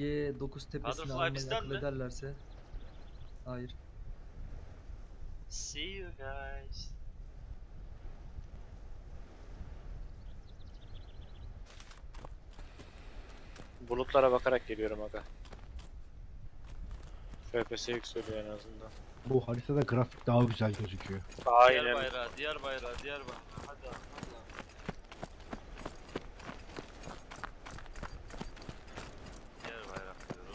Onlar G9 tepesini Butterfly almayı bizden akıl mi? ederlerse. Hayır. See you guys. Bulutlara bakarak geliyorum aga. FPS yükseliyor en azından. Bu haritada grafik daha güzel gözüküyor. Diğer Aynen. bayrağı, diğer bayrağı, diğer bayrağı. Hadi abi, hadi abi. Diğer bayrak diyorum.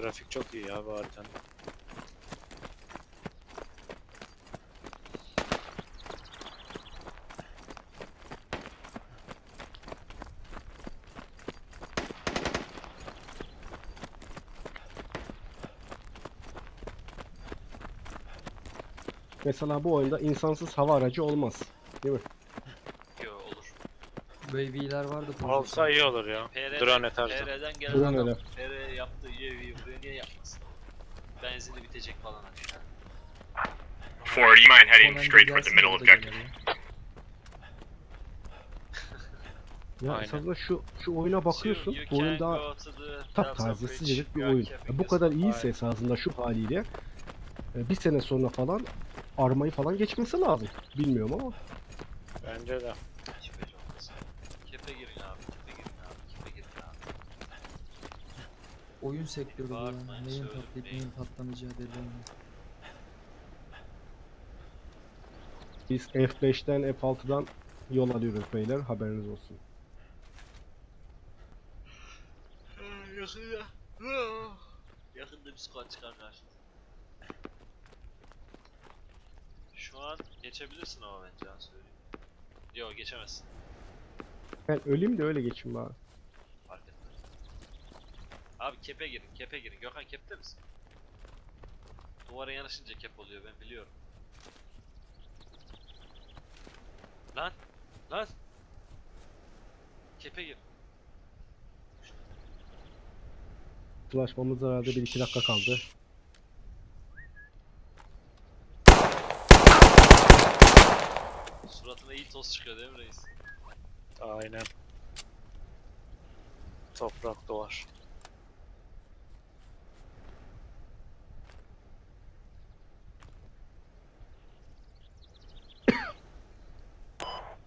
Grafik çok iyi ya bu haritanın. Mesela bu oyunda insansız hava aracı olmaz. Değil mi? Yo olur. Wavy'ler vardı. Olsa iyi olur ya. PR, Drone tarzı. PR'den gelen Drone adam öyle. PR yaptığı UAV'yi buraya niye yapmasın? Benzini bitecek falan hani. Four, do you mind heading straight toward the middle objective? ya. Aynen. şu şu oyuna bakıyorsun. Bu oyun daha go to the tak Delta taze Bridge. sıcacık bir oyun. bu kadar iyiyse esasında şu haliyle e, bir sene sonra falan armayı falan geçmesi lazım. Bilmiyorum ama. Bence de. Şüpheci olmasın. Kepe girin abi, kepe girin abi, kepe girin abi. Oyun sektörü ya. Neyin patlayıp neyin patlamayacağı belli olmuyor. Biz F5'ten F6'dan yol alıyoruz beyler. Haberiniz olsun. Yakında. Yakında bir squad çıkar karşınıza. Şu an geçebilirsin ama bence söyleyeyim. Yo geçemezsin. Ben öleyim de öyle geçeyim bari. Abi kepe girin, kepe girin. Gökhan kepte misin? Duvara yanaşınca kep oluyor ben biliyorum. Lan! Lan! Kepe gir. Ulaşmamız herhalde 1-2 dakika kaldı. Suratına iyi toz çıkıyor değil mi reis? Aynen. Toprak doğar.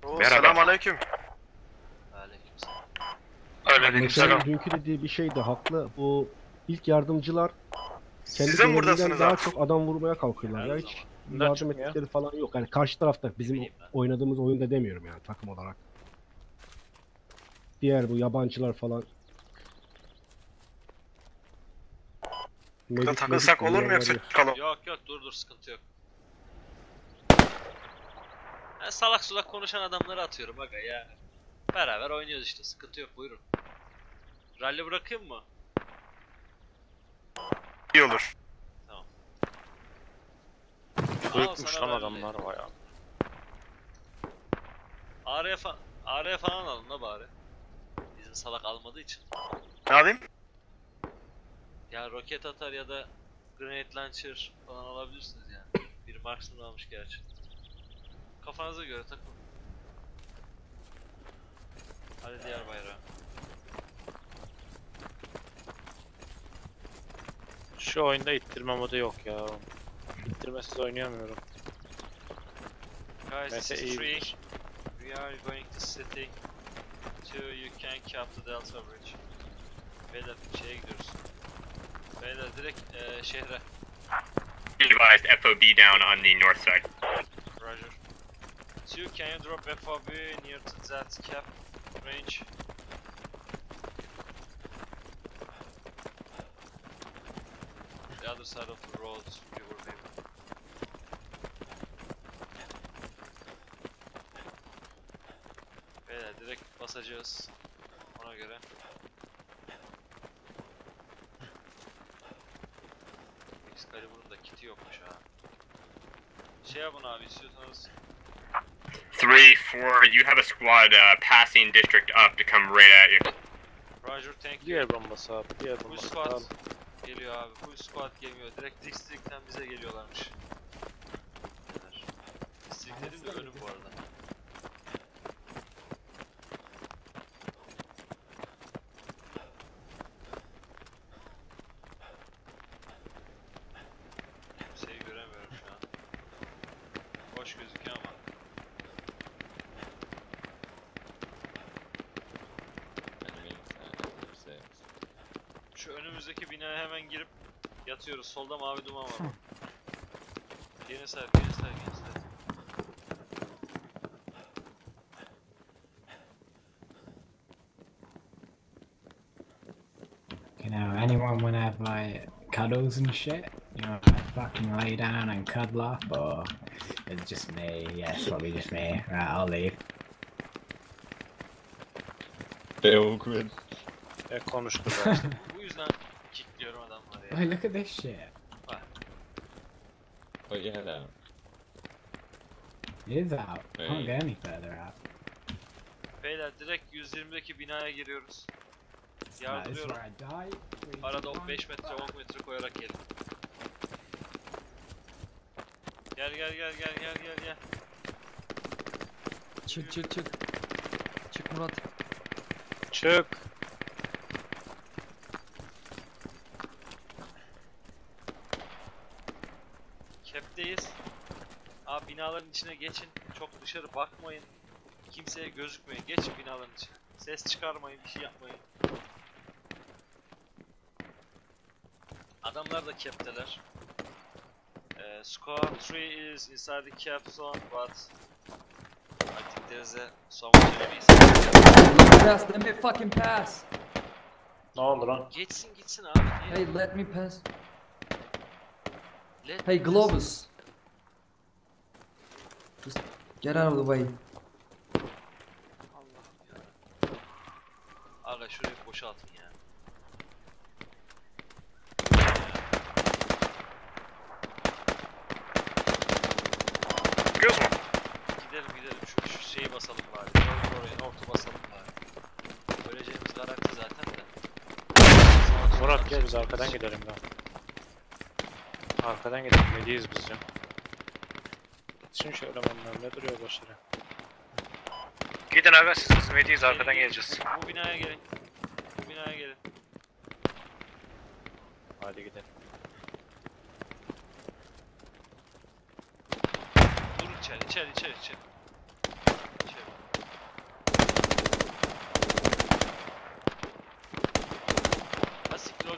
Merhaba. aleyküm. Aleykümselam. Mesela dünkü dediği bir şey de haklı. Bu ilk yardımcılar kendi Siz de buradasınız daha abi? çok adam vurmaya kalkıyorlar ya hiç. Bunlar yardım çıkmıyor. ettikleri falan yok. Yani karşı tarafta bizim Bileyim ben. oynadığımız oyunda demiyorum yani takım olarak. Diğer bu yabancılar falan. Burada Medik- takılsak medik olur mu yoksa oynayanlar çıkalım? Yok yok dur dur sıkıntı yok. Ben salak sulak konuşan adamları atıyorum aga ya. Beraber oynuyoruz işte sıkıntı yok buyurun. Rally bırakayım mı? İyi olur. Büyükmüş sana lan adamlar baya. AR fa AR falan alın la bari. Bizim salak almadığı için. Ne alayım? Ya roket atar ya da grenade launcher falan alabilirsiniz yani. Bir marksman almış gerçi. Kafanıza göre takın. Hadi diğer bayrağı. Şu oyunda ittirme modu yok ya. İttirmesiz oynayamıyorum. Guys, this is three. We are going to city. Two, you can cap the Delta Bridge. Beyler şeye gidiyoruz. Beyler direkt eee şehre. Be advised, FOB down on the north side. Roger. Two, can you drop FOB near to that cap range? The other side of the road, you will be. Beyler direkt basacağız. Ona göre. Excalibur'un da kiti yokmuş ha. Şey yapın abi istiyorsanız Three, four, you have a squad uh, passing district up to come right at you. Roger thank you. Diğer bombası abi. Diğer Full bombası. squad Tamam. geliyor abi. Full squad geliyor. Direkt district'ten bize geliyorlarmış. District dedim de önüm bu arada. Yatıyoruz. Solda mavi duman var. You know, anyone wanna have like cuddles and shit? You know, I fucking lay down and cuddle up, or it's just me? Yes, probably just me. Right, I'll leave. Bit awkward. E konuştuk ya. Hey, look at this shit. Put your head out. It is out. Can't Hey. go any further out. Beyler direkt 120'deki binaya giriyoruz. Yardırıyorum. I Arada o one. 5 metre 10 metre koyarak gelin. Gel gel gel gel gel gel gel. Çık çık çık. Çık Murat. Çık. Kepteyiz. Abi binaların içine geçin. Çok dışarı bakmayın. Kimseye gözükmeyin. Geçin binaların içine. Ses çıkarmayın, bir şey yapmayın. Adamlar da kepteler. Ee, squad 3 is inside the cap zone, but I think there's a someone enemies. Pass, let me fucking pass. Ne oldu lan? Geçsin gitsin abi. Hey, let me pass. Let Hey, Globus. Just get out of the way. Allah'ım ya. Aga şurayı boşaltın ya. Çıkıyoruz mu? Gidelim gidelim şu, şu şeyi basalım bari. Oraya, oraya orta basalım bari. Öleceğimiz garanti zaten de. Sağa sola Murat gel biz bakacağız. arkadan gidelim ya. Arkadan gidelim. Mediyiz biz ya. Şimdi şöyle elemanlar ne duruyor başları? Gidin aga siz biz mediyiz arkadan geleceğiz. Bu binaya gelin. Bu binaya gelin. Hadi gidelim. Dur içeri içeri içeri içeri. İçeri. Ha siktir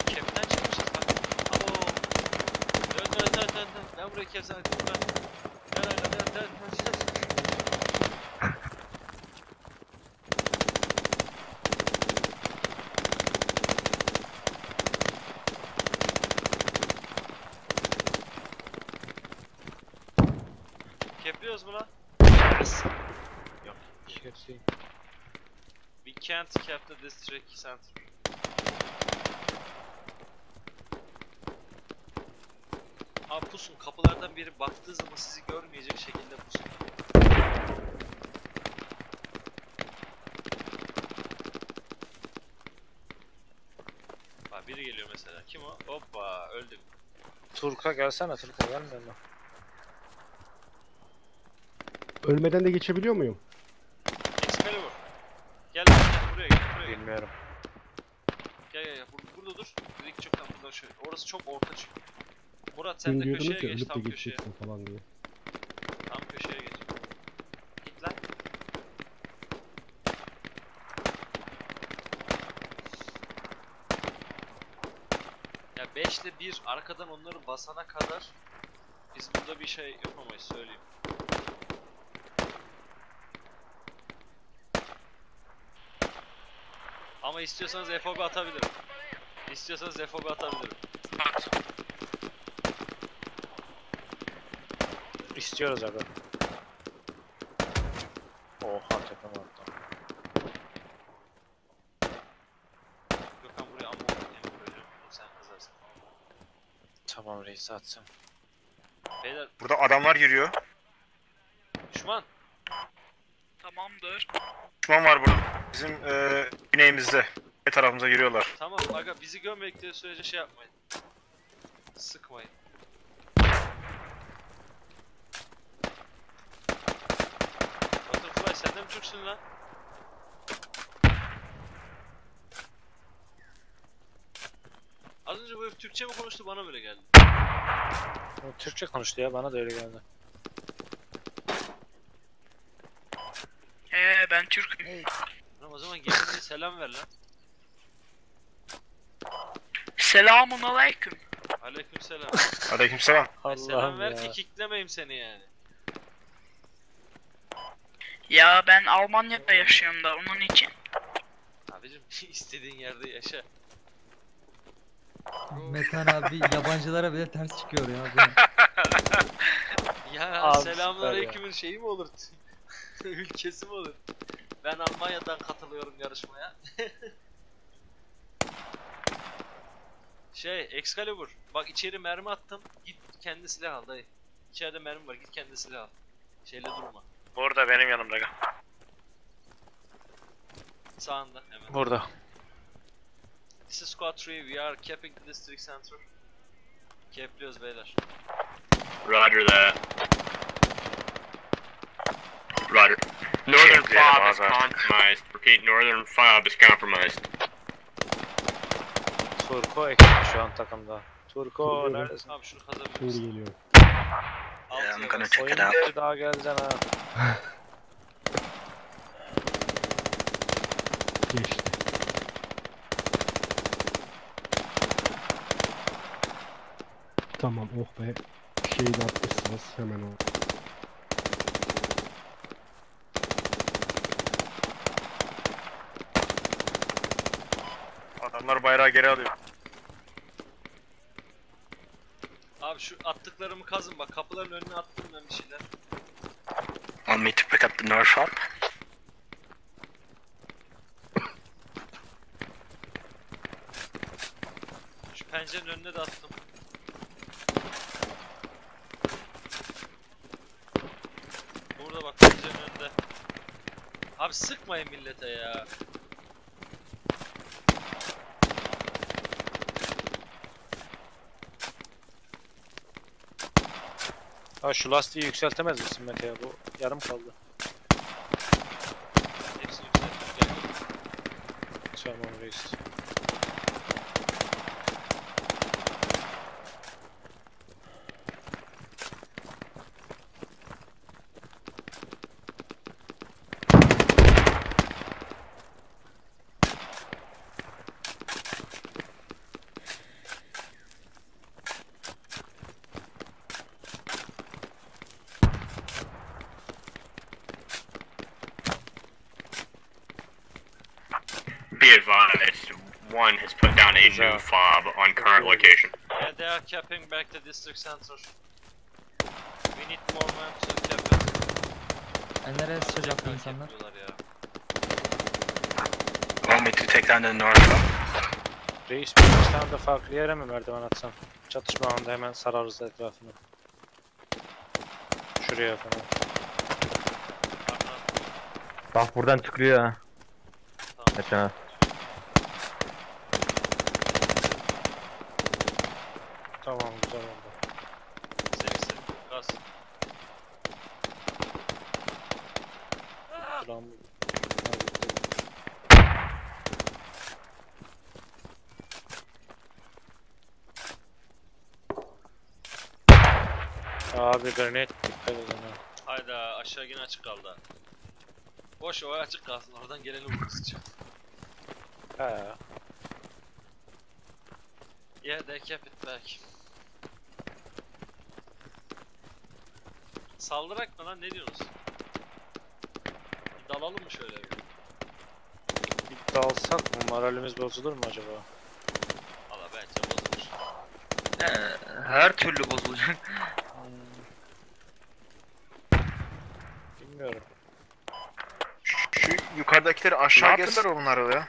can't cap the district center. Abi pusun kapılardan biri baktığı zaman sizi görmeyecek şekilde pusun. Bak biri geliyor mesela. Kim o? Hoppa öldük. Turka gelsene Turka gelmiyor mu? Ölmeden de geçebiliyor muyum? Excalibur. Gel lan, gel buraya gel buraya gel. Bilmiyorum. Gel gel gel burada, burada dur. Direkt çok tam buradan şöyle. Orası çok orta çünkü. Murat sen de köşeye ya geç ölüp de tam köşeye. geçeceksin falan diye. Tam köşeye geç. Git lan. Ya 5 ile 1 arkadan onları basana kadar biz burada bir şey yapamayız söyleyeyim. Ama istiyorsanız FOB atabilirim. İstiyorsanız FOB atabilirim. İstiyoruz abi. Oha tepeme attı. Gökhan buraya amma bakayım koyacağım. Sen kızarsın. Tamam reis atsın. Beyler Burada adamlar yürüyor. düşman. Düşman var burada. Bizim e, güneyimizde. Ne tarafımıza yürüyorlar. Tamam aga bizi görmedikleri sürece şey yapmayın. Sıkmayın. Butterfly sen de mi Türksün lan? Az önce bu herif Türkçe mi konuştu bana böyle geldi. O Türkçe konuştu ya bana da öyle geldi. Ee ben Türk'üm. Lan o zaman gelin selam ver lan. Selamun aleyküm. Aleykümselam. Aleykümselam. Ay, Selam Allah'ım ver ya. ki kicklemeyim seni yani. Ya ben Almanya'da yaşıyorum da onun için. Abicim istediğin yerde yaşa. Metan abi yabancılara bile ters çıkıyor ya. bu. Ya Abi selamünaleykümün şeyi mi olur? Ülkesi mi olur? Ben Almanya'dan katılıyorum yarışmaya. şey, Excalibur. Bak içeri mermi attım. Git kendi silah al dayı. İçeride mermi var. Git kendi silah al. Şeyle durma. Burada benim yanımda. Sağında hemen. Burada. This is squad 3. We are capping the district center. Capliyoruz beyler. Roger that. Roger. Northern fob is compromised. Repeat, northern fob is compromised. Turko eksik şu an takımda. Turko Turko. neredesin? Abi şunu kazabilir Şimdi misin? geliyor. Altıya I'm gonna check it out. Daha geleceksin ha. Geçti. Tamam oh be. Şeyi de atmışsınız hemen o. Adamlar bayrağı geri alıyor. Abi şu attıklarımı kazın bak kapıların önüne attım ben bir şeyler. Want me to pick up the North Hop? Şu pencerenin önüne de attım. Burada bak pencerenin önünde. Abi sıkmayın millete ya. Ha şu lastiği yükseltemez misin Mete ya? Bu yarım kaldı. Hepsini yükselttim. Gel gel. Tamam reis. Be advised, one has put down a new fob on current location. Yeah, they are capping back the district center. We need more men to cap it. E nereye sıçacak bu insanlar? Want me to take down the North Hop? Reis bir tane de farklı yere mi merdiven atsam? Çatışma anında hemen sararız etrafını. Şuraya falan. Bak buradan çıkıyor ha. Tamam. Mesela. Tamam güzel oldu. Serisi. Gaz. Ulan bu- Ha. Hayda aşağı yine açık kaldı. Boş o açık kalsın oradan geleni vururuz. He. Yeah, they kept it back. Saldırak mı lan ne diyorsunuz? Bir Dalalım mı şöyle bir? Bir dalsak mı? Moralimiz bozulur mu acaba? Valla bence bozulur. Her türlü bozulacak. Bilmiyorum. Şu yukarıdakileri aşağı Ne gelsinler onları ya.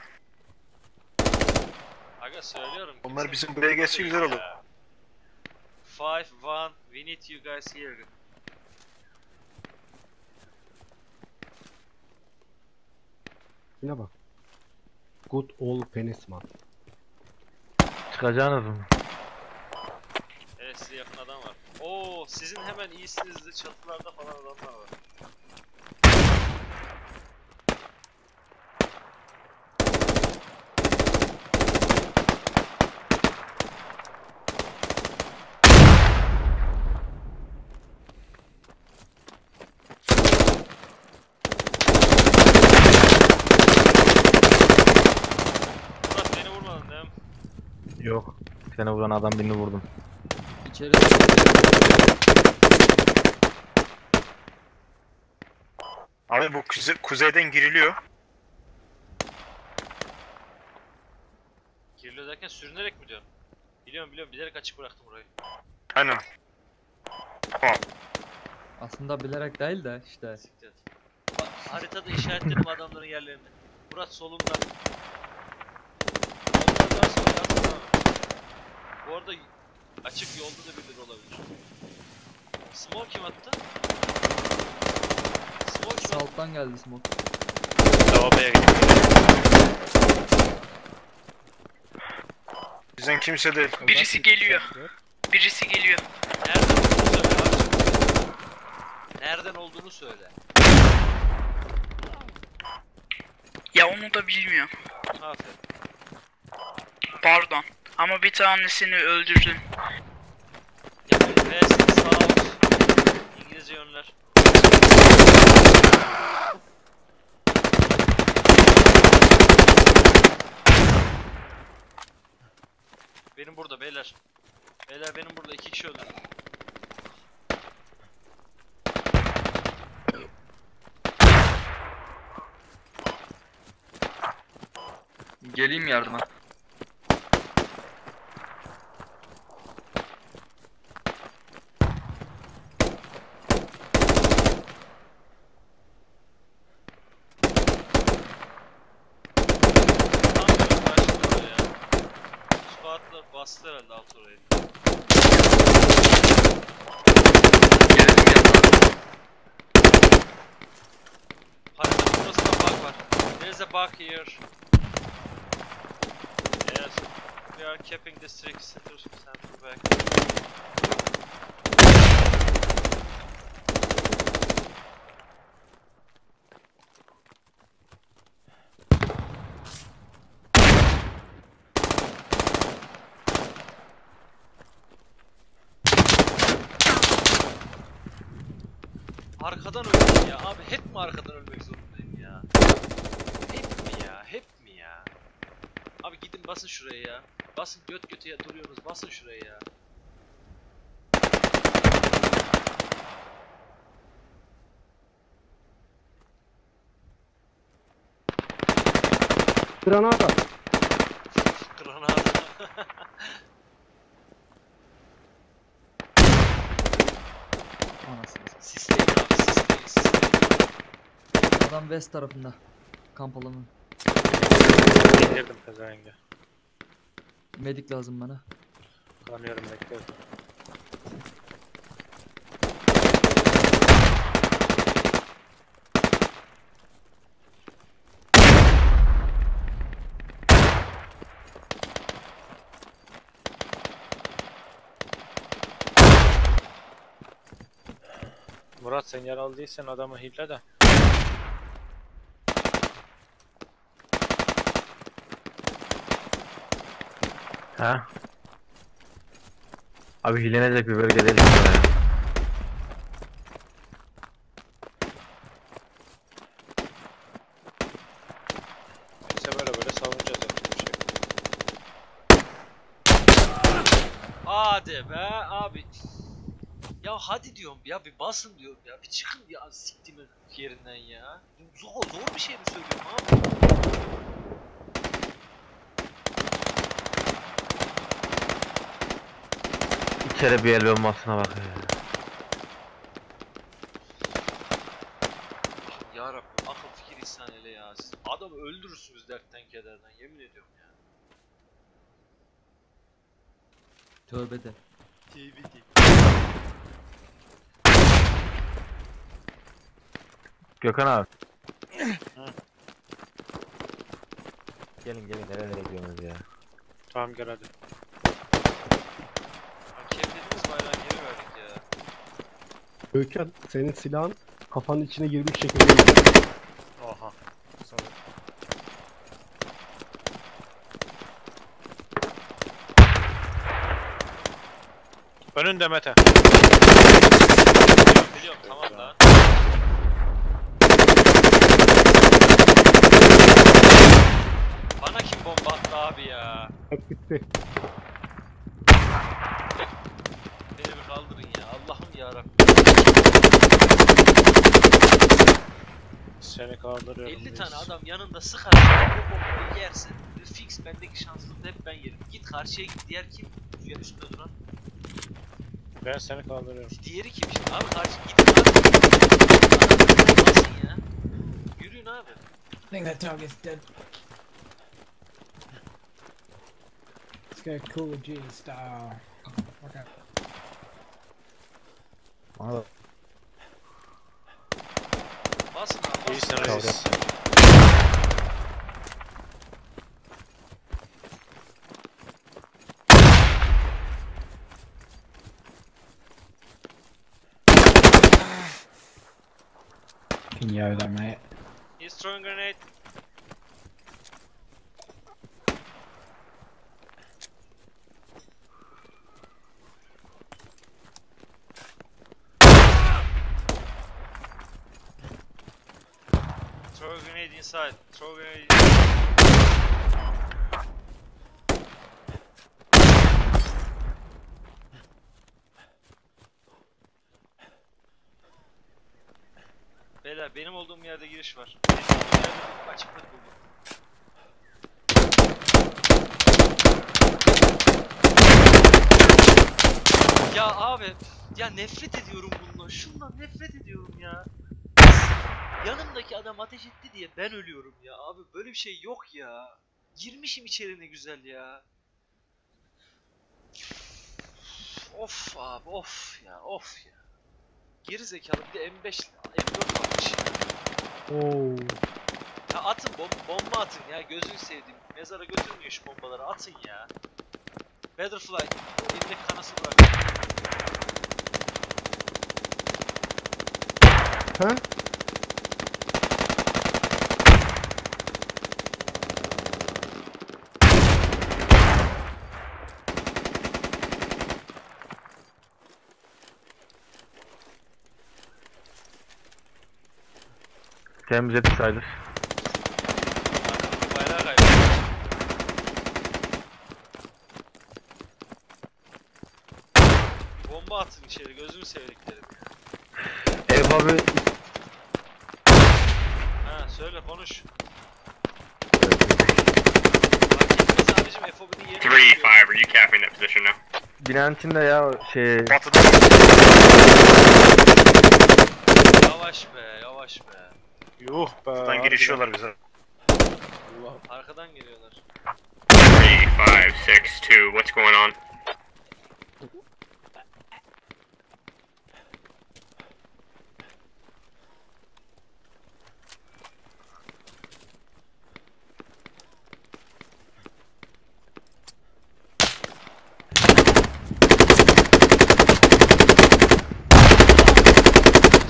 Aga söylüyorum. Onlar bizim buraya gelse güzel olur. Ya. Five, one, we need you guys here. Yine bak. Good old penisman. Çıkacağınız mı? Evet size yakın adam var. Oo sizin hemen iyisinizdir çatılarda falan adamlar var. Murat beni vurmadın değil mi? Yok. Seni vuran adam birini vurdum. İçeri Abi bu kuze- kuzeyden giriliyor. Giriliyor derken sürünerek mi diyorsun? Biliyorum biliyorum bilerek açık bıraktım burayı. Aynen. aslında bilerek değil de işte. Siktir. Bak haritada işaretledim adamların yerlerini. Murat solumda. Onlardan sonra aslında. Bu arada açık yolda da birileri olabilir. Smoke kim attı? Smoke kim attı? Salttan geldi smoke. Lavaboya gittim. Bizden kimse değil. Birisi geliyor. Birisi geliyor. Nereden olduğunu söyle abi. Nereden olduğunu söyle. Ya onu da bilmiyor. Aferin. Pardon. Ama bir tanesini öldürdüm. Yani west, south, İngilizce yönler. Benim burada beyler. Beyler benim burada iki kişi öldü. Geleyim yardıma. Tam böyle başladı oraya. Squat'la bastı herhalde alt orayı. Gelelim yardıma. Haritanın burasında bug var. There's a bug here. Yes. Keeping district center center back. Arkadan öldüm ya. Abi hep mi arkadan ölmek zorundayım ya? Hep mi ya? Hep mi ya? Abi gidin basın şuraya ya. Basın göt göte ya duruyorsunuz. Basın şuraya ya. Granada. Granada. Anasını satayım. Sisteyin abi sisteyin sisteyin. Adam west tarafında. Kamp alanı. İndirdim pezevenge. Medik lazım bana. Kanıyorum bekliyorum. Murat sen yaralı değilsen adamı hille de. Ha? Abi hilenecek bir bölge değil. işte böyle böyle savunacağız yapacak bir şey. Hadi be abi. Ya hadi diyorum ya bir basın diyorum ya. Bir çıkın ya siktimin yerinden ya. Zor, zor bir şey mi söylüyorum abi? İçeri bir el olmasına bak ya. Ya Rabbim akıl fikir ihsan eyle ya. Siz adamı öldürürsünüz dertten kederden yemin ediyorum ya. Tövbe de. TVD. Gökhan abi. gelin gelin nerelere gidiyorsunuz ya? Tamam gel hadi. Kevlediğimiz bayrağı geri verdik ya. Gökhan senin silahın kafanın içine girmiş şekilde. Oha. Sonra Önünde Mete. Biliyorum biliyorum tamam lan. Bana kim bomba attı abi ya? Bak bitti. yarabbim. Seni kaldırıyorum. 50 biz. tane adam yanında sıkar. O bombayı yersin. Fix bendeki şanssızlık hep ben yerim. Git karşıya git. Diğer kim? Rüzgar üstünde duran. Ben seni kaldırıyorum. Diğeri kim şimdi? Abi karşı gidin abi. Ya. Yürüyün abi. I think that target's dead. Let's go cool G style. Okay. Bana Basın abi. İyisin Basın. reis. Can you that, mate? He's throwing grenade. Throw inside. Throw a grenade. Beyler benim olduğum yerde giriş var. Benim olduğum yerde açıklık buldum. Ya abi ya nefret ediyorum bundan. Şundan nefret ediyorum ya. Yanımdaki adam ateş etti diye ben ölüyorum ya. Abi böyle bir şey yok ya. Girmişim içeri ne güzel ya. Of abi of ya of ya. Geri zekalı bir de M5 M4 almış. Oo. Ya atın bom bomba atın ya gözünü seveyim. Mezara götürmüyor şu bombaları atın ya. Weatherfly elindeki kanası bırak. Ha? Temiz et sayılır. Bayrağı kaydı. Bomba atın içeri gözünü sevdiklerim. Eyüp abi Ha söyle konuş. Fark etmez abicim FOB'nin yerini 3 biliyorum. 5, are you capping that position now? binanın içinde ya şey Batıda Yavaş be yavaş be. Yuh be. Buradan girişiyorlar bize. Allah'ım. Arkadan geliyorlar. 3 5, 6 2, what's going on?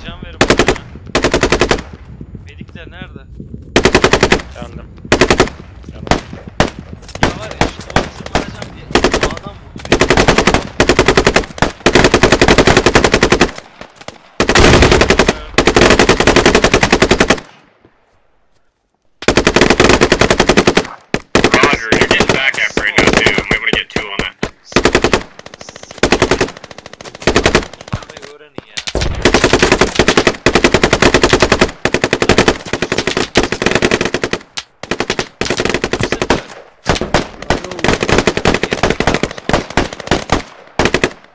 Can verin bana. Medikler nerede? Yandım. Ya var ya şu o tırmanacağım diye adam vurdu beni. Roger, you're getting back after right now too. Might want to get two on that. Kullanmayı öğrenin ya.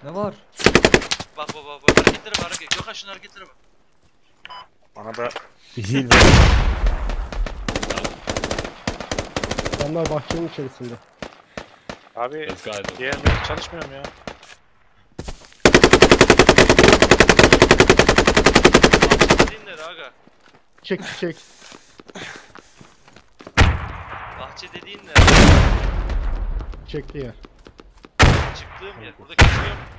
Ne var? Bak bak bak bak hareketlere bak hareket. Gökhan şunun hareketlere bak. Bana da Hil Adamlar bahçenin içerisinde. Abi diğerleri çalışmıyor mu ya? Bahçe dediğin nere aga? Çek çek. Bahçe dediğin nere? Çekti yer. Çıktığım yer. Burada kimse yok.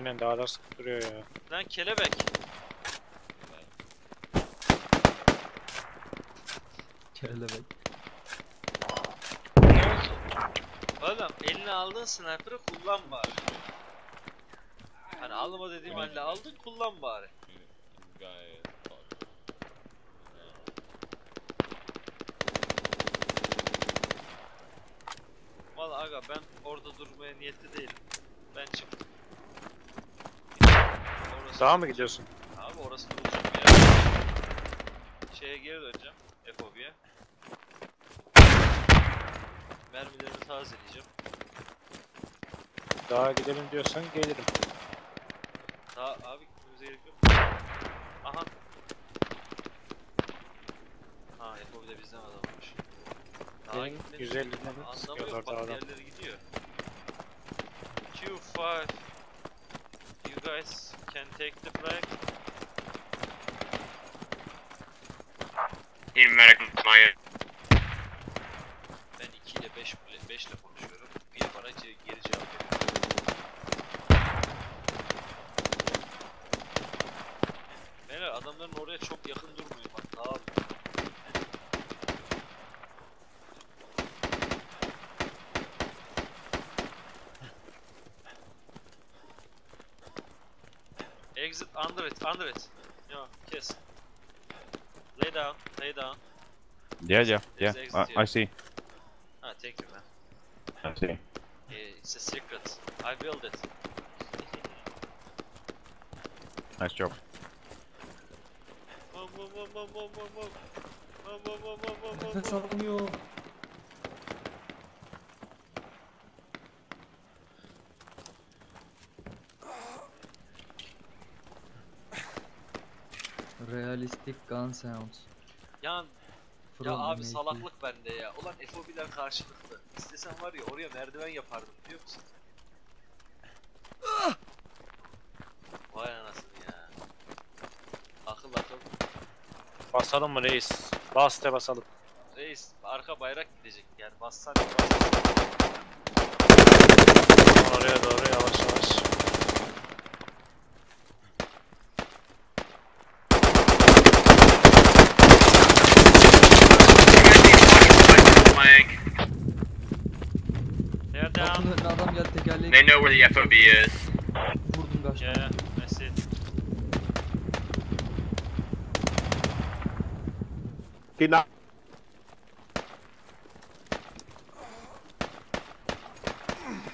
Aynen dağlar sıkıp duruyor ya. Lan kelebek. Kelebek. Ne? Oğlum eline aldığın sniper'ı kullan bari. Hani alma dediğim Evet. halde aldın kullan bari. Gayet. Valla aga ben orada durmaya niyetli değilim. Ben çıktım. Daha mı gidiyorsun? Abi orası duracak bir yer. Şeye geri döneceğim. FOB'ye. Mermilerimi tazeleyeceğim. Daha gidelim diyorsan gelirim. Daha abi gitmemize gerek yok. Aha. Ha FOB'de bizden adam varmış. Daha Benim gitmedik. 150 'den Anlamı sıkıyorlar yok bak dağdan. diğerleri gidiyor. Q5 You guys can take the flag. Need medic on my end. Ben 2 ile 5 ile 5 ile konuşuyorum. Bir bana geri cevap veriyor. Beyler adamların oraya çok yakın durmayın Yeah, yeah, yeah. There's I. I see. Ah, thank you man. I see. It's a secret. I built it. Nice job. Move, move, move, move, move, move, move. Move, move, move, move, move, move, Nefes move. Realistic gun sounds. Ya, From abi MAP. salaklık bende ya. Ulan FOB'den karşılıklı. İstesem var ya oraya merdiven yapardım biliyor musun? Vay anasını ya. Akıl akıl. Basalım mı reis? Bas de basalım. Reis arka bayrak gidecek yani bassan bassan. Oraya doğru yavaş yavaş. Flank. They're down. Kapının önüne adam geldi tekerleği They know where the FOB is. vurdum kaçtım. Yeah, I see it.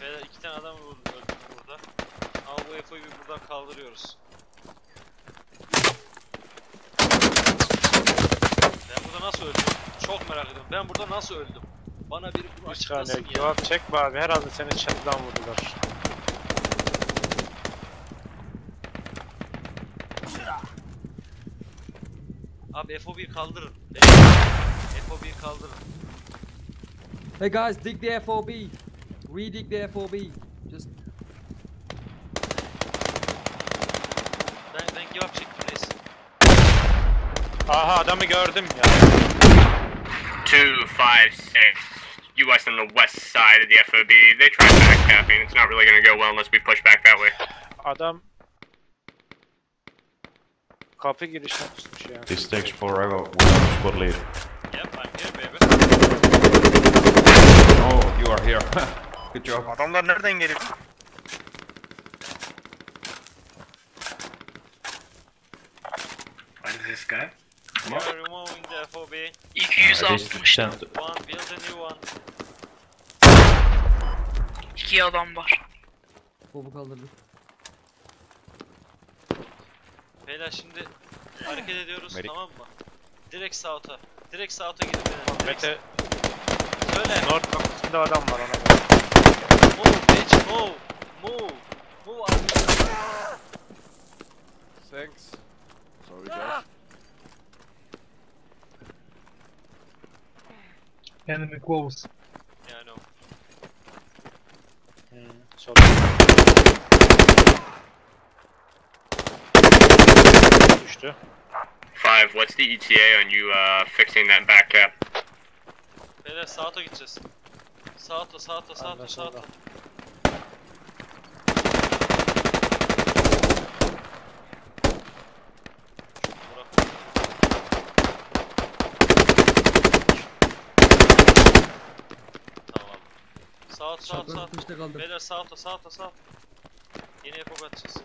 Beyler iki tane adam vurdu öldü burada. Ama bu FO'yu buradan kaldırıyoruz. Ben burada nasıl öldüm? Çok merak ediyorum. Ben burada nasıl öldüm? Bana biri bunu Bir açıklasın saniye. ya. Cevap çekme abi. Herhalde seni çatıdan vurdular. Abi FOB'yi kaldırın. FOB'yi kaldırın. Hey guys, dig the FOB. Redig the FOB. Just Ben, ben give up çektim reis. Aha adamı gördüm ya. 256. US on the west side of the FOB. They tried backcapping. It's not really gonna go well unless we push back that way. Adam kapı girişine pusmuş ya. This takes forever without squad lead. Yep, I'm here baby. Oh, you are here. Good job. Adamlar nereden geliyor? What is this guy? We are removing the FOB. This 260'dan. sent- One, build a new one. İki adam var. FOB'u kaldırdık. Beyler şimdi hareket ediyoruz Merik. tamam mı? Direkt south'a. Direkt south'a gidin beyler. Direkt Mete Söyle. North kapısında adam var ona göre. Move bitch move. Move. Move arkadaşlar. Thanks. Sorry, Josh. Enemy close. Yeah, I know. Solda. Düştü. Five. What's the ETA on you uh, fixing that back cap? Beyler gideceğiz. Saat saat Çapraz saat. atışta kaldım. Beyler sağ ota sağ ota sağ. Yeni epok atacağız.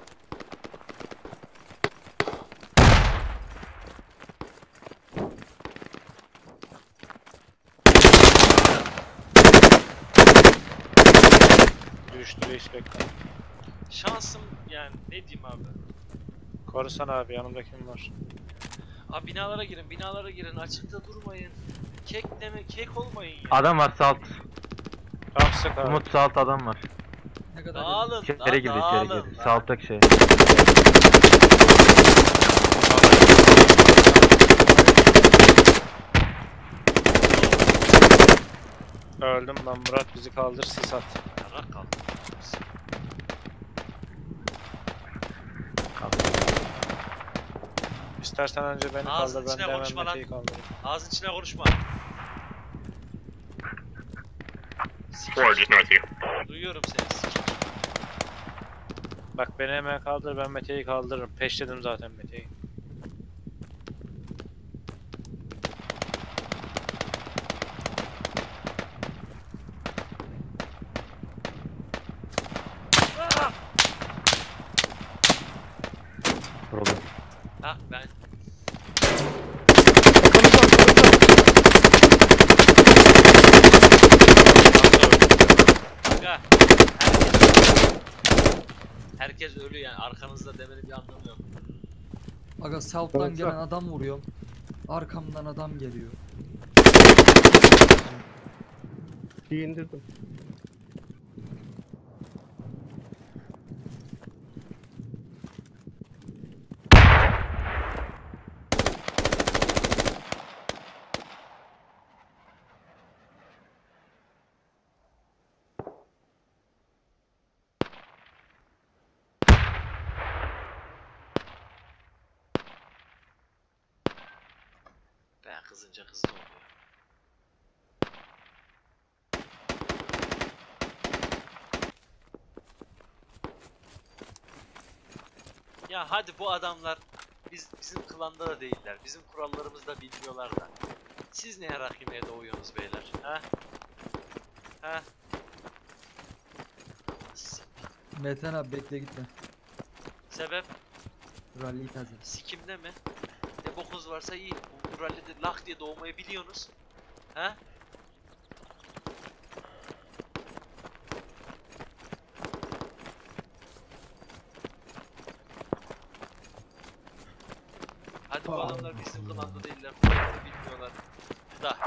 Düştü bekle. Şansım yani ne diyeyim abi. Korusana abi yanımda kim var? Abi binalara girin binalara girin açıkta durmayın. Kek deme kek olmayın ya. Adam var salt. Tamam sık abi. Umut salt adam var. Ne kadar Dağılın İçeri lan girdi içeri dağılın. girdi. lan. Salttaki şey. Öldüm lan Murat bizi kaldır sis at. Yarrak kaldı. İstersen önce beni Ağzının kaldır ben içine de hemen konuşma lan. Mete'yi kaldırayım. Ağzın içine konuşma. Four just north of you. Duyuyorum seni. Bak beni hemen kaldır ben Mete'yi kaldırırım. Peşledim zaten Mete'yi. Arkanızda demenin bir anlamı yok. Aga South'tan gelen adam vuruyorum. Arkamdan adam geliyor. Bir indirdim. Ben kızınca kızın oluyor. Ya hadi bu adamlar biz bizim klanda da değiller. Bizim kurallarımızı da bilmiyorlar da. Siz neye rakimeye doğuyorsunuz beyler? Ha? Ha? Metan abi bekle gitme. Sebep Rally'yi taze. sikimde mi? Ne bokunuz varsa iyi. Rallide lak diye doğmayı biliyorsunuz. Ha? Hadi bu adamlar bizim klanda değiller. Bilmiyorlar. Da.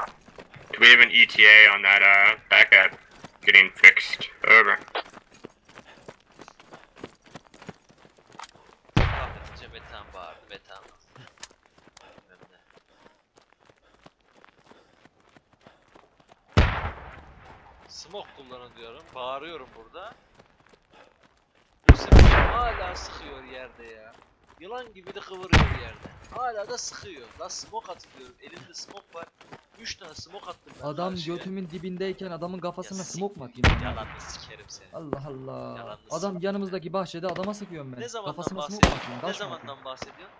Do we have an ETA on that uh backup getting fixed? Over. Kahvetince metan bağırdı. Metan. Bilmem ne. Smoke kullanın diyorum. Bağırıyorum burada. Bu sefer hala sıkıyor yerde ya. Yılan gibi de kıvırıyor yerde. Hala da sıkıyor. La smoke atıyorum. Elimde smoke var. 3 tane smoke attım ben Adam karşıya. götümün dibindeyken adamın Ya kafasına siktir smoke mu atayım? Yalanını sikerim seni. Allah Allah. Yalanlı Adam yanımızdaki bahçede adama sıkıyorum ben. Ne zamandan Kafasına smoke mu bahsediyorsun? atayım? Ne Taş mı atayım? zamandan bahsediyorsun?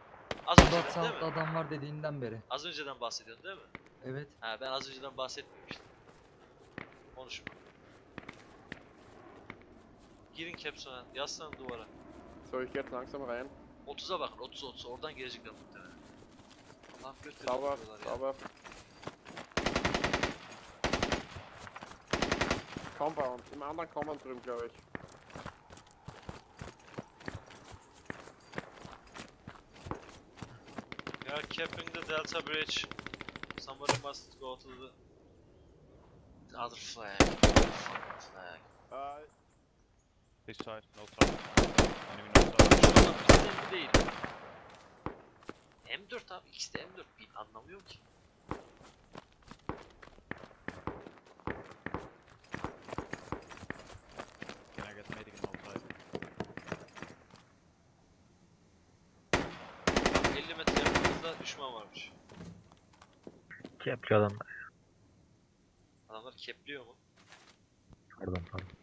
Az Murat önceden değil mi? adam var dediğinden beri. Az önceden bahsediyorsun değil mi? Evet. Ha ben az önceden bahsetmemiştim. Konuşma. Girin capsule'a, yaslanın duvara. So, ich jetzt langsam rein. 30'a bakın, 30 30 oradan gelecekler muhtemelen. Allah götürün Sauber, sauber. Compound, im anderen Compound drüben, glaube ich. We are capping the Delta Bridge. Somebody must go to the, the other flag. Flag. Äh, This side, no side. Enemy no side. Şu adam bizden mi değil? M4 abi, ikisi de M4. Bir anlamıyorum ki. Can I get medic no side? 50 metre yakınımızda düşman varmış. Kepli adam. Adamlar kepliyor mu? Pardon pardon.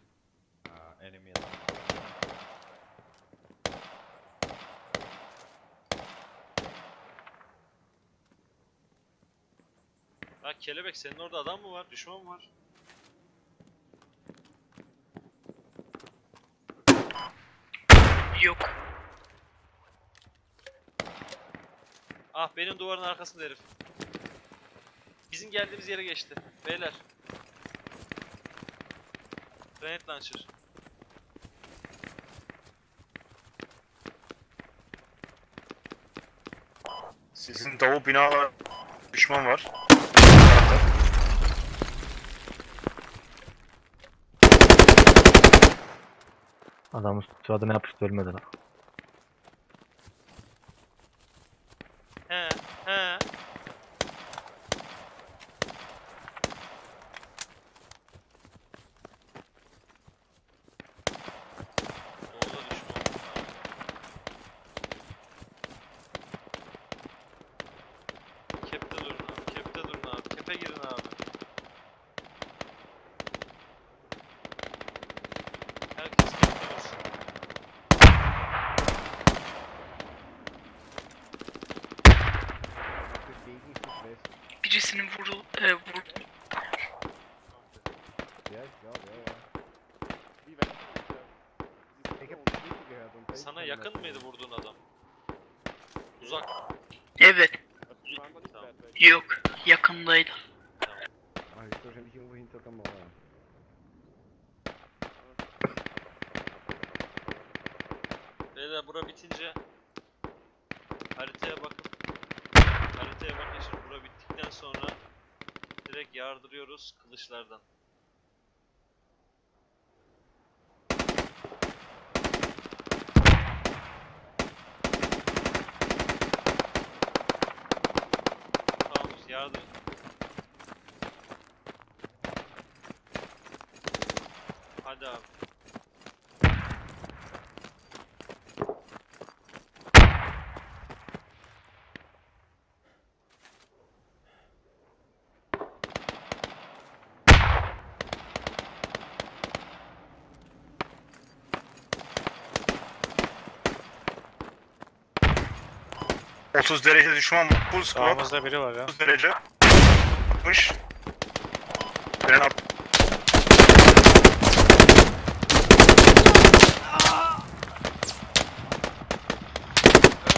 Ha kelebek senin orada adam mı var? Düşman mı var? Yok. Ah benim duvarın arkasında herif. Bizim geldiğimiz yere geçti. Beyler. Granit launcher. Sizin davul binalar düşman var. Adamın suadına yapıştı ölmedi lan. He he. Doğuda düşman. Kepte durun abi. Kepte durun abi. Kepe girin abi. Herkes kepte dursun. Birisini vurul, e, vur, Sana yakın mıydı vurduğun adam? Uzak. Evet. Tamam. Yok. Yakındaydı. Beyler bura bitince haritaya bakın. Haritaya bakın şimdi bura bittikten sonra direkt yardırıyoruz kılıçlardan. Tamam yardır. Hadi abi. 30 derece düşman squad. Sağımızda biri var ya. 30 derece. Mış. Ben at.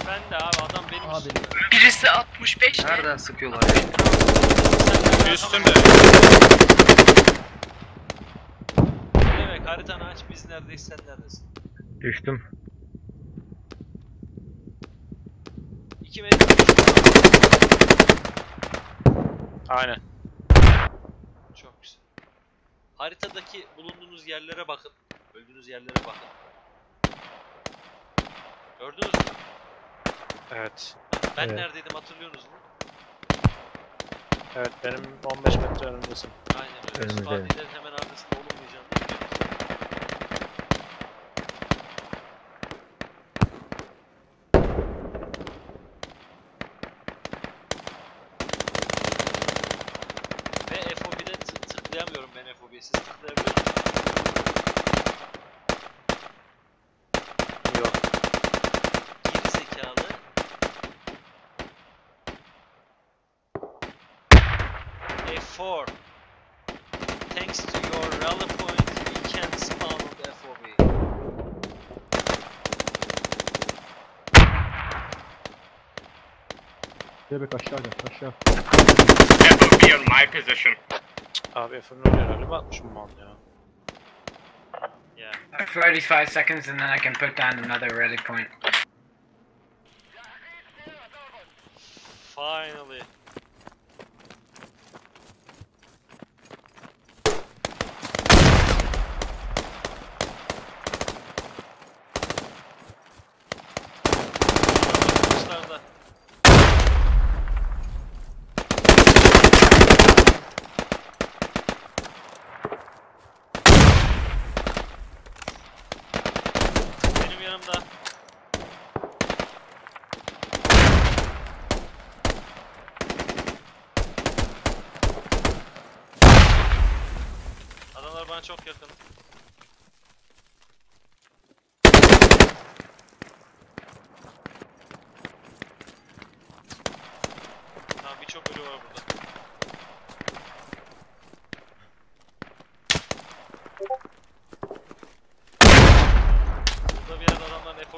Ben de abi adam benim Abi. üstümde. Birisi 65 Nereden sıkıyorlar? Üstümde. Ne demek haritanı aç biz neredeyiz sen neredesin? Düştüm. 2 metre Aynen. Çok güzel. Haritadaki bulunduğunuz yerlere bakın. Öldüğünüz yerlere bakın. Gördünüz mü? Evet. Ben Evet. neredeydim hatırlıyorsunuz mu? Evet benim 15 metre önümdesin. Aynen öyle. Önümüzde. Hemen F4. Thanks to your rally point, we can spawn on the FOB. Bebek aşağı gel aşağı. FOB on my position. Abi F'in oraya rally mi atmış bu mal ya? Yeah. 35 seconds and then I can put down another rally point. Finally.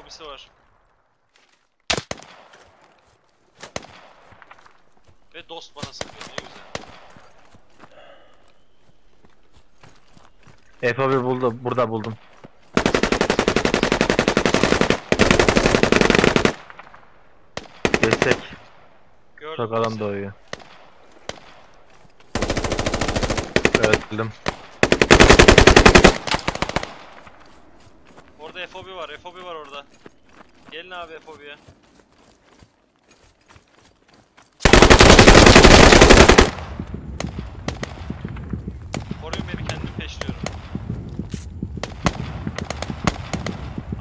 FOB'si var. Ve dost bana sıkıyor ne güzel. FOB buldu. Burada buldum. Destek. Gördüm. Çok adam seni. doğuyor. Evet bildim. Orada FOB var, FOB var orada. Gelin abi FOB'ye. Koruyun beni kendim peşliyorum.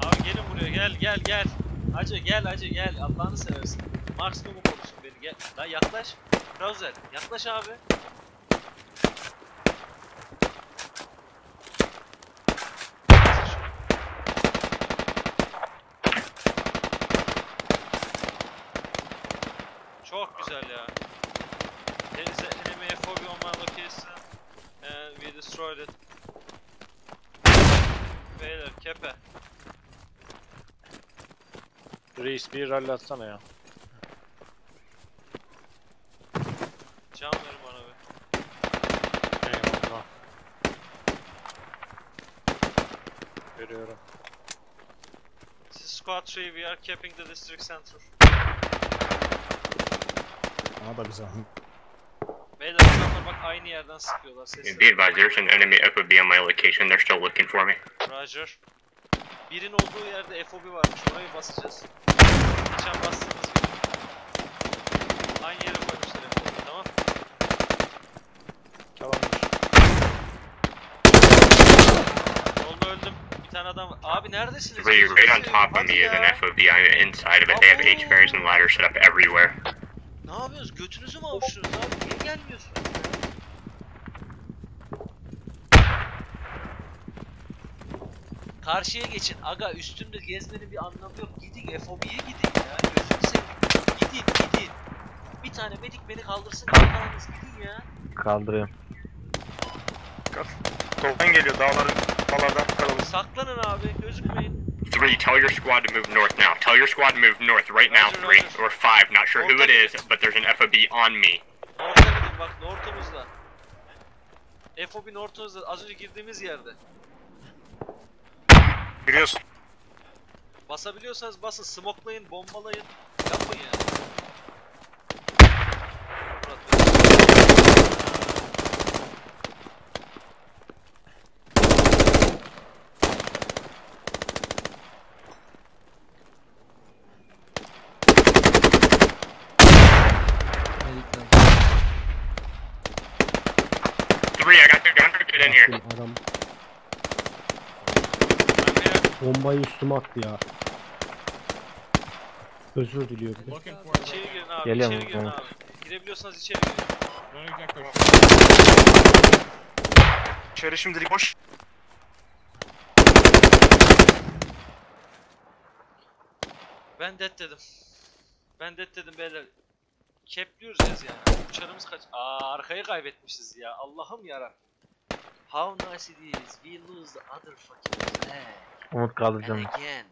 Abi gelin buraya gel gel gel. Hacı gel hacı gel Allah'ını seversin. Maksimum korusun beni gel. Lan yaklaş. Krauser yaklaş abi. Çok güzel ya. There is an enemy FOB on my location and we destroyed it. Beyler kepe. Reis bir rally atsana ya. Can ver bana be. Eyvallah. Görüyorum. This is squad 3, we are capping the district center. Bana da bir zahmet. Beyler adamlar bak aynı yerden sıkıyorlar Be advised, there's an enemy FOB on my location. They're still looking for me. Roger. Birin olduğu yerde FOB varmış orayı basacağız. Geçen bastığımız gibi. Aynı yere koymuşlar FOB'yu tamam. Tamamdır. Yolda öldüm. Bir tane adam var. Abi neredesiniz? Three, Gözünü right on top of me is an FOB. I'm inside of it. They have H barriers and ladders set up everywhere. Ne yapıyorsunuz? Götünüzü mü avuçluyorsunuz abi? Niye gelmiyorsunuz ya? Karşıya geçin. Aga üstümde gezmenin bir anlamı yok. Gidin FOB'ye gidin ya. Gözünü seveyim. Gidin gidin. Bir tane medik beni kaldırsın. Kalkanınız gidin ya. Kaldırıyorum. Soldan geliyor dağların, dağlardan karalı. Saklanın abi. Gözükmeyin. Three, tell your squad to move north now. Tell your squad to move north right now. Three or five, not sure who it is, but there's an FOB on me. North'a gidin bak. North'umuzda. FOB North'umuzda. Az önce girdiğimiz yerde. Giriyorsun. Basabiliyorsanız basın. Smoklayın. Bombalayın. Yapın ya. Adam bombayı üstüme attı ya. Özür diliyorum. İçeri girin abi, Geliyorum, içeri girin tamam. abi. Girebiliyorsanız içeri girin. İçeri şimdilik boş. Ben dead dedim. Ben dead dedim beyler. Kepliyoruz yani. Uçarımız kaç... Aa arkayı kaybetmişiz ya. Allah'ım yarabbim. How nice it is. We lose the other fucking flag. Umut And kaldıracağım. again.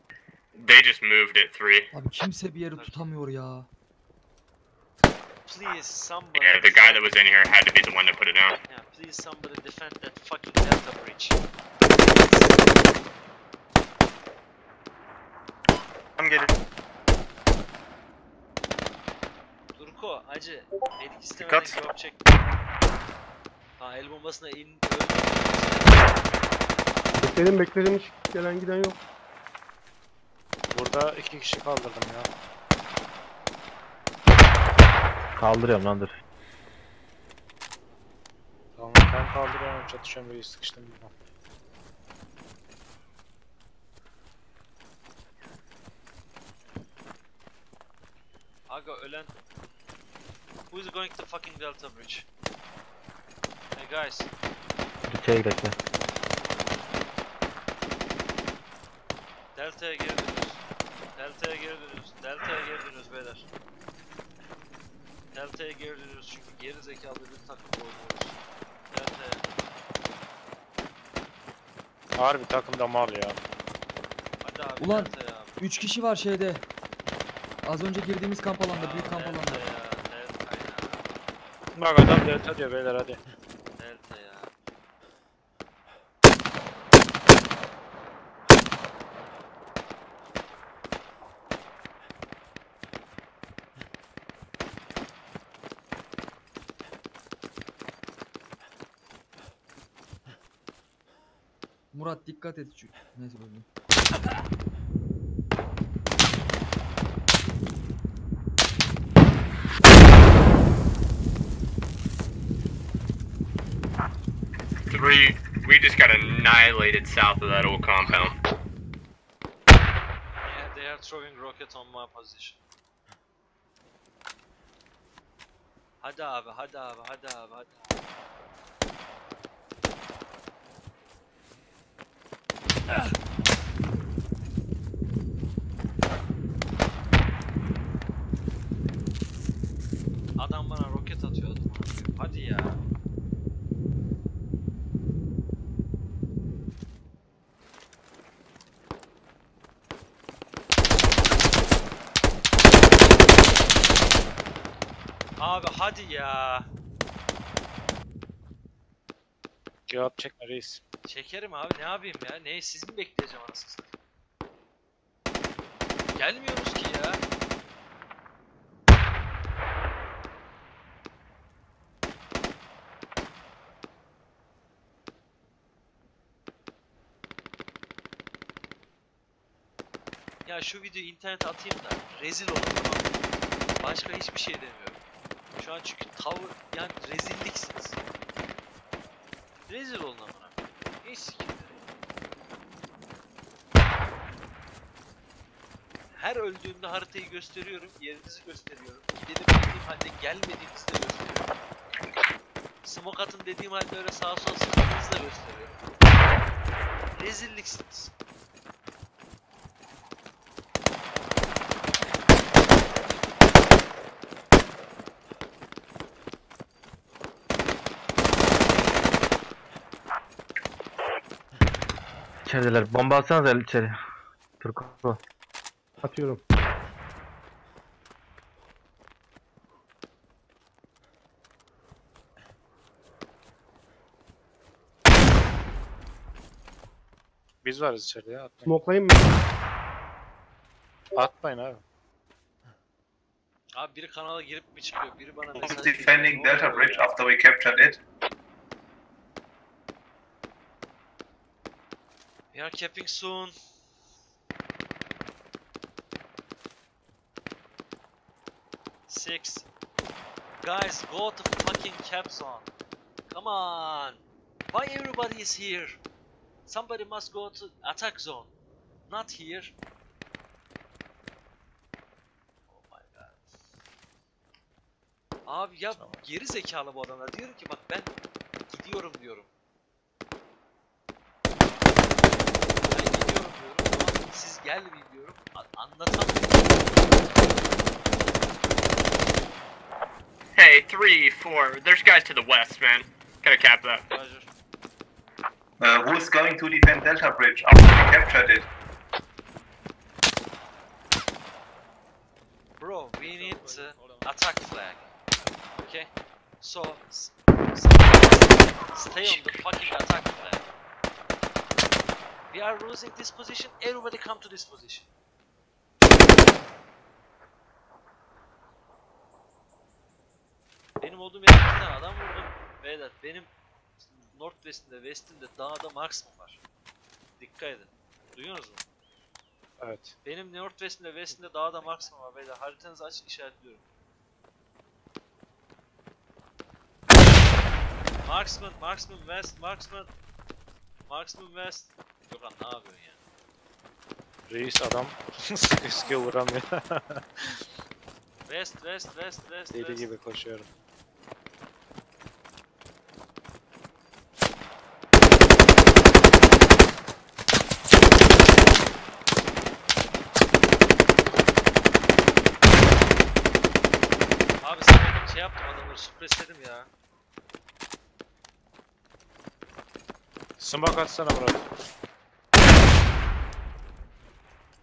They just moved it. Three. Abi kimse bir yeri tutamıyor ya. Please somebody... Yeah, the guy that was in here had to be the one to put it down. Yeah, please somebody defend that fucking delta bridge. Tam geliyor. Durko, hacı. Elik istemeden Dikkat. çek. Ha el bombasına in... öldü. Bekledim bekledim hiç gelen giden yok. Burada iki kişi kaldırdım ya. Kaldırıyorum lan dur. Tamam ben kaldırıyorum çatışıyorum reis sıkıştım buradan. Aga ölen... Who is going to fucking delta bridge? Hey guys. İçeri gidelim. ya. Delta'ya geri dönüyoruz. Delta'ya geri dönüyoruz. Delta'ya geri dönüyoruz beyler. Delta'ya geri dönüyoruz çünkü geri zekalı bir takım oynuyoruz. Delta'ya. Harbi takımda mal ya. Hadi abi Ulan. Delta'ya abi. 3 kişi var şeyde. Az önce girdiğimiz kamp alanda, büyük kamp Delta alanda. ya, Delta ya, Bak adam delta diyor beyler hadi. Murat dikkat et. Şu... Neyse böyle. Three, we just got annihilated south of that old compound. Yeah, they are throwing rocket on my position. Hadi abi, hadi abi, hadi abi, hadi abi. Adam bana roket atıyor adam. Hadi ya. Abi hadi ya. Cevap çekme reis. Çekerim abi ne yapayım ya? Ne siz mi bekleyeceğim anasını? Gelmiyoruz ki ya. Ya şu videoyu internete atayım da rezil olun tamam? Başka hiçbir şey demiyorum. Şu an çünkü tavır yani rezilliksiniz. Rezil olun amına. Her öldüğümde haritayı gösteriyorum, yerinizi gösteriyorum. Gidelim dediğim halde gelmediğinizi de gösteriyorum. Smoke atın dediğim halde öyle sağa sola sıktığınızı da gösteriyorum. Rezilliksiniz. İçerideler. Bomba atsanıza içeri. Turko. Atıyorum. Biz varız içeride ya atmayın. Smoke'layayım mı? Atmayın abi. Abi biri kanala girip mi çıkıyor? Biri bana mesaj defending Delta Bridge after we captured it? We are capping soon. Six. Guys, go to fucking cap zone. Come on. Why everybody is here? Somebody must go to attack zone. Not here. Oh my god. Abi ya geri zekalı bu adamlar. Diyorum ki bak ben gidiyorum diyorum. Ama siz diyorum. A- anlatamıyorum. Hey, three, four. There's guys to the west, man. Gotta cap that. Roger. Uh, who is going to defend Delta Bridge after we captured it? Bro, we need to attack flag. Okay? So, stay on the fucking attack flag. We are losing this position, everybody come to this position. Benim olduğum yerde bir tane adam vurdum. Beyler benim Northwest'inde, West'inde dağda marksman var. Dikkat edin. Duyuyorsunuz mu? Evet. Benim Northwest'inde, West'inde dağda marksman var beyler. Haritanızı açın işaretliyorum. Marksman, Marksman West, Marksman. Marksman West. Gökhan ne yapıyorsun ya? Reis adam sıkı vuramıyor. West, West, West, West, Deli West. gibi koşuyorum. Abi sen şey yaptım adamları suppresledim ya. Smoke atsana Murat.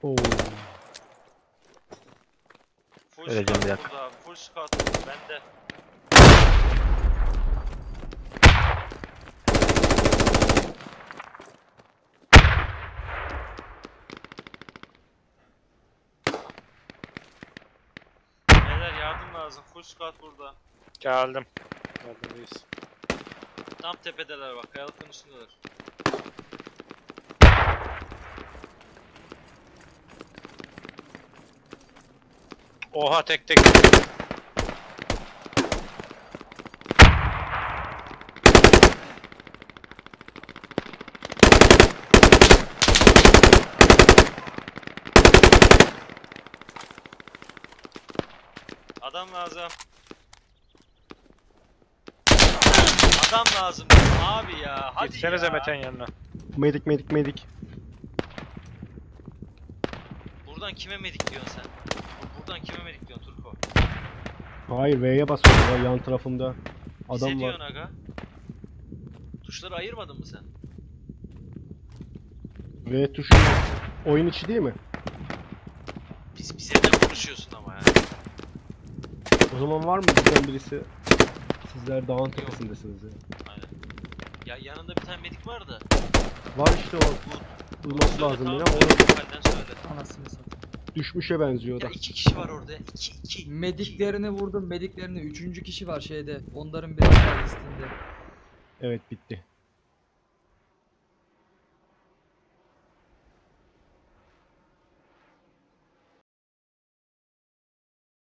Oo. Full Öleceğim squad bir dakika. burada abi. Full squad burada. Bende. Beyler yardım lazım. Full squad burada. Geldim. Geldim reis. Tam tepedeler bak. Kayalıkların üstündeler. Oha tek tek. Adam lazım. Adam lazım abi ya. Hadi Gitsenize ya. Mete'nin yanına. Medik medik medik. Buradan kime medik diyorsun sen? Kime medik diyorsun Turko? Hayır V'ye basıyorum ya yan tarafımda. Bize Adam diyorsun var. aga. Tuşları ayırmadın mı sen? V tuşu oyun içi değil mi? Biz bize de konuşuyorsun ama ya. O zaman var mı bizden birisi? Sizler dağın tepesindesiniz ya. Aynen. Ya yanında bir tane medik var da. Var işte o. Bulması Söyle, lazım yine ama söyle, o Halden söyle. Anasını satayım. Düşmüşe benziyor o Ya da. iki kişi var orada. İki, iki. Mediklerini vurdum mediklerini. Üçüncü kişi var şeyde. Onların daha listinde. Evet bitti.